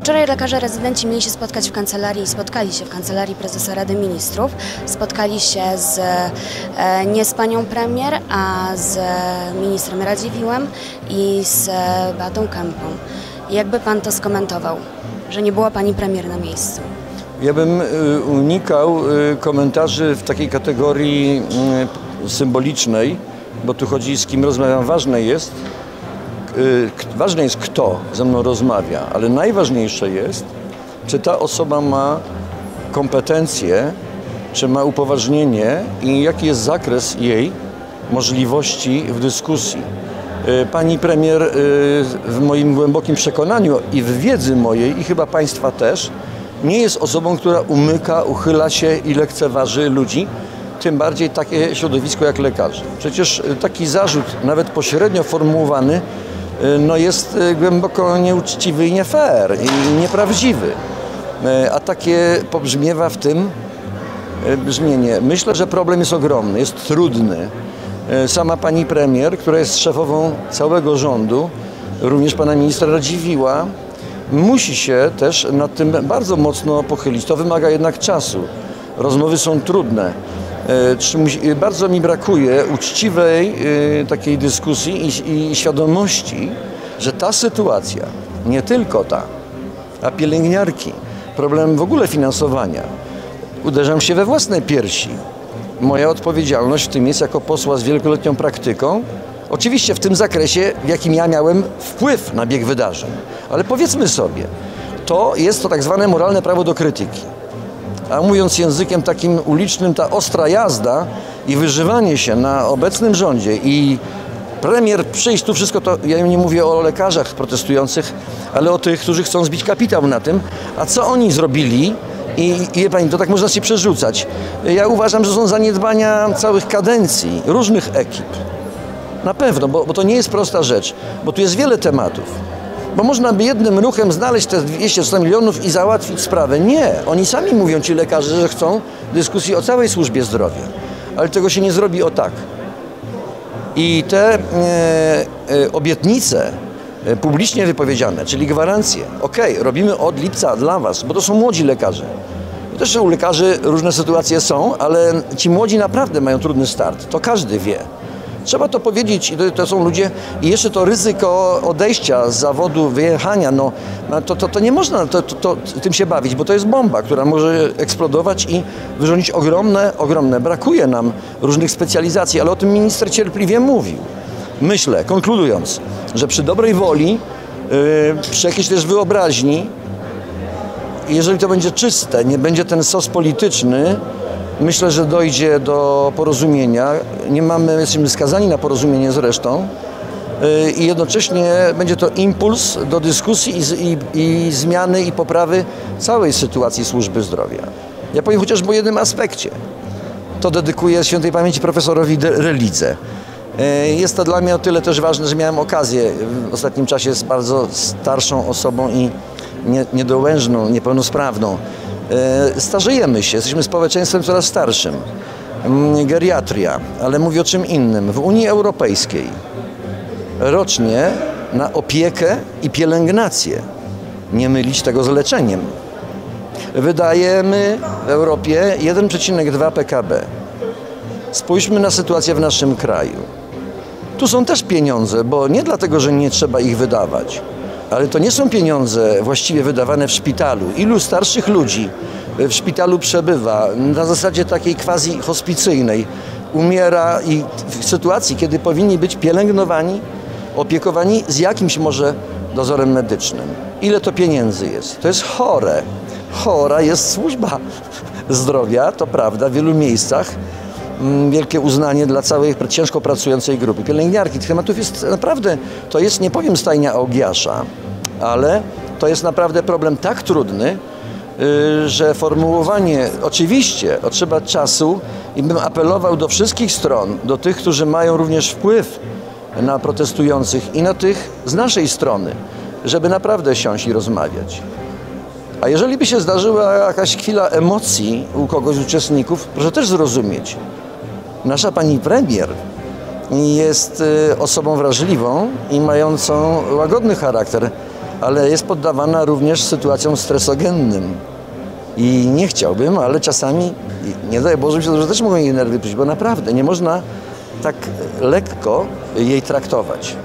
Wczoraj lekarze rezydenci mieli się spotkać w kancelarii, spotkali się w kancelarii prezesa Rady Ministrów. Spotkali się z, e, nie z panią premier, a z ministrem Radziwiłem i z Beatą Kępą. Jakby pan to skomentował, że nie była pani premier na miejscu? Ja bym y, unikał komentarzy w takiej kategorii y, symbolicznej, bo tu chodzi z kim rozmawiam. Ważne jest, ważne jest kto ze mną rozmawia, ale najważniejsze jest, czy ta osoba ma kompetencje, czy ma upoważnienie i jaki jest zakres jej możliwości w dyskusji. Y, Pani premier, y, w moim głębokim przekonaniu i w wiedzy mojej, i chyba Państwa też, nie jest osobą, która umyka, uchyla się i lekceważy ludzi, tym bardziej takie środowisko jak lekarze. Przecież y, taki zarzut, nawet pośrednio formułowany, y, no jest y, głęboko nieuczciwy i nie fair i nieprawdziwy. Y, A takie pobrzmiewa w tym y, brzmienie. Myślę, że problem jest ogromny, jest trudny. Y, Sama pani premier, która jest szefową całego rządu, również pana ministra Radziwiła, musi się też nad tym bardzo mocno pochylić. To wymaga jednak czasu. Rozmowy są trudne. E, musi- Bardzo mi brakuje uczciwej e, takiej dyskusji i świadomości, że ta sytuacja, nie tylko ta, a pielęgniarki, problem w ogóle finansowania, uderzam się we własne piersi. Moja odpowiedzialność w tym jest jako posła z wieloletnią praktyką, oczywiście w tym zakresie, w jakim ja miałem wpływ na bieg wydarzeń. Ale powiedzmy sobie, to jest to tak zwane moralne prawo do krytyki. A mówiąc językiem takim ulicznym, ta ostra jazda i wyżywanie się na obecnym rządzie i premier przyjść tu wszystko to, ja nie mówię o lekarzach protestujących, ale o tych, którzy chcą zbić kapitał na tym, a co oni zrobili i, i wie pani, to tak można się przerzucać. Ja uważam, że są zaniedbania całych kadencji, różnych ekip. Na pewno, bo, bo to nie jest prosta rzecz, bo tu jest wiele tematów. Bo można by jednym ruchem znaleźć te 200 milionów i załatwić sprawę. Nie, oni sami mówią, ci lekarze, że chcą dyskusji o całej służbie zdrowia. Ale tego się nie zrobi o tak. I te e, e, obietnice e, publicznie wypowiedziane, czyli gwarancje, okej, robimy od lipca dla Was, bo to są młodzi lekarze. Też u lekarzy różne sytuacje są, ale ci młodzi naprawdę mają trudny start. To każdy wie. Trzeba to powiedzieć, to, to są ludzie, i jeszcze to ryzyko odejścia z zawodu, wyjechania, no, no to, to, to nie można to, to, tym się bawić, bo to jest bomba, która może eksplodować i wyrządzić ogromne, ogromne. Brakuje nam różnych specjalizacji, ale o tym minister cierpliwie mówił. Myślę, konkludując, że przy dobrej woli, yy, przy jakiejś też wyobraźni, jeżeli to będzie czyste, nie będzie ten sos polityczny, myślę, że dojdzie do porozumienia. Nie mamy, jesteśmy skazani na porozumienie zresztą. Yy, I jednocześnie będzie to impuls do dyskusji i, z- i, i zmiany i poprawy całej sytuacji służby zdrowia. Ja powiem chociażby o jednym aspekcie. To dedykuję świętej pamięci profesorowi Relidze. E, Jest to dla mnie o tyle też ważne, że miałem okazję w ostatnim czasie z bardzo starszą osobą i nie, niedołężną, niepełnosprawną. E, Starzejemy się, jesteśmy społeczeństwem coraz starszym. Mm, Geriatria, ale mówię o czym innym. W Unii Europejskiej rocznie na opiekę i pielęgnację, nie mylić tego z leczeniem, wydajemy w Europie 1,2 PKB. Spójrzmy na sytuację w naszym kraju. Tu są też pieniądze, bo nie dlatego, że nie trzeba ich wydawać, ale to nie są pieniądze właściwie wydawane w szpitalu. Ilu starszych ludzi w szpitalu przebywa na zasadzie takiej quasi hospicyjnej, umiera i w sytuacji, kiedy powinni być pielęgnowani, opiekowani z jakimś może dozorem medycznym. Ile to pieniędzy jest? To jest chore. Chora jest służba zdrowia, to prawda, w wielu miejscach wielkie uznanie dla całej ciężko pracującej grupy pielęgniarki. Tych tematów jest naprawdę, to jest, nie powiem stajnia Augiasza, ale to jest naprawdę problem tak trudny, y, że formułowanie, oczywiście, trzeba czasu i bym apelował do wszystkich stron, do tych, którzy mają również wpływ na protestujących i na tych z naszej strony, żeby naprawdę siąść i rozmawiać. A jeżeli by się zdarzyła jakaś chwila emocji u kogoś z uczestników, proszę też zrozumieć. Nasza pani premier jest y, osobą wrażliwą i mającą łagodny charakter, ale jest poddawana również sytuacjom stresogennym. I nie chciałbym, ale czasami, nie daj Boże, że też mogą jej nerwy przyjść, bo naprawdę nie można tak lekko jej traktować.